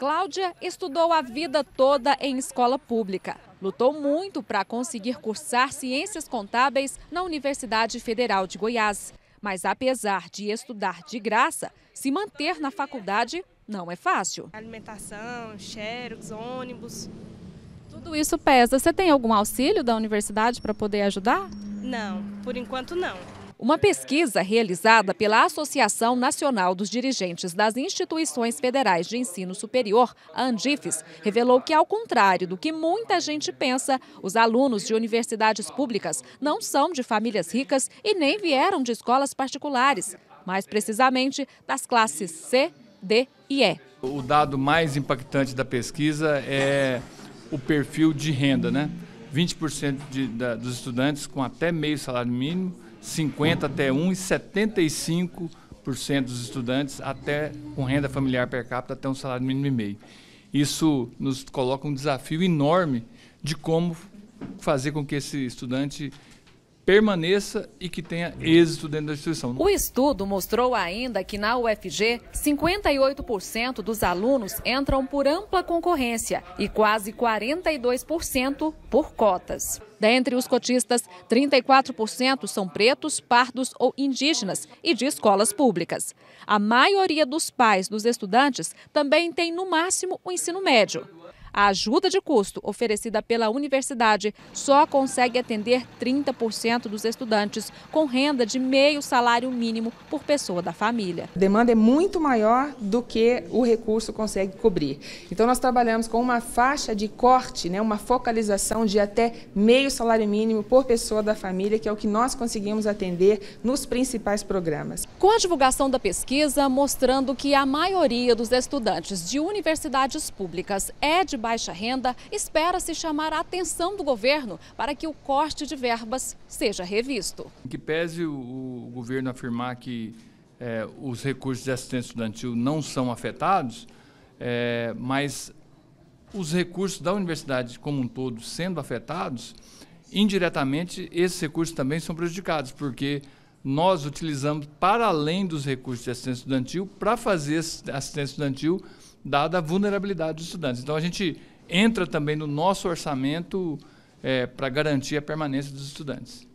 Cláudia estudou a vida toda em escola pública. Lutou muito para conseguir cursar ciências contábeis na Universidade Federal de Goiás. Mas apesar de estudar de graça, se manter na faculdade não é fácil. Alimentação, xerox, ônibus. Tudo isso pesa. Você tem algum auxílio da universidade para poder ajudar? Não, por enquanto não. Uma pesquisa realizada pela Associação Nacional dos Dirigentes das Instituições Federais de Ensino Superior, a Andifes, revelou que, ao contrário do que muita gente pensa, os alunos de universidades públicas não são de famílias ricas e nem vieram de escolas particulares, mais precisamente das classes C, D e E. O dado mais impactante da pesquisa é o perfil de renda, né? 20% de, da, dos estudantes com até meio salário mínimo 50 até 1 e 75% dos estudantes até com renda familiar per capita até um salário mínimo e meio. Isso nos coloca um desafio enorme de como fazer com que esse estudante permaneça e que tenha êxito dentro da instituição. O estudo mostrou ainda que na UFG, 58% dos alunos entram por ampla concorrência e quase 42% por cotas. Dentre os cotistas, 34% são pretos, pardos ou indígenas e de escolas públicas. A maioria dos pais dos estudantes também tem, no máximo, o ensino médio. A ajuda de custo oferecida pela universidade só consegue atender 30% dos estudantes com renda de meio salário mínimo por pessoa da família. A demanda é muito maior do que o recurso consegue cobrir. Então nós trabalhamos com uma faixa de corte, né, uma focalização de até meio salário mínimo por pessoa da família, que é o que nós conseguimos atender nos principais programas. Com a divulgação da pesquisa mostrando que a maioria dos estudantes de universidades públicas é de baixa renda, espera-se chamar a atenção do governo para que o corte de verbas seja revisto. Que pese o, o governo afirmar que é, os recursos de assistência estudantil não são afetados, é, mas os recursos da universidade como um todo sendo afetados, indiretamente esses recursos também são prejudicados, porque nós utilizamos para além dos recursos de assistência estudantil para fazer assistência estudantil dada a vulnerabilidade dos estudantes. Então a gente entra também no nosso orçamento é, para garantir a permanência dos estudantes.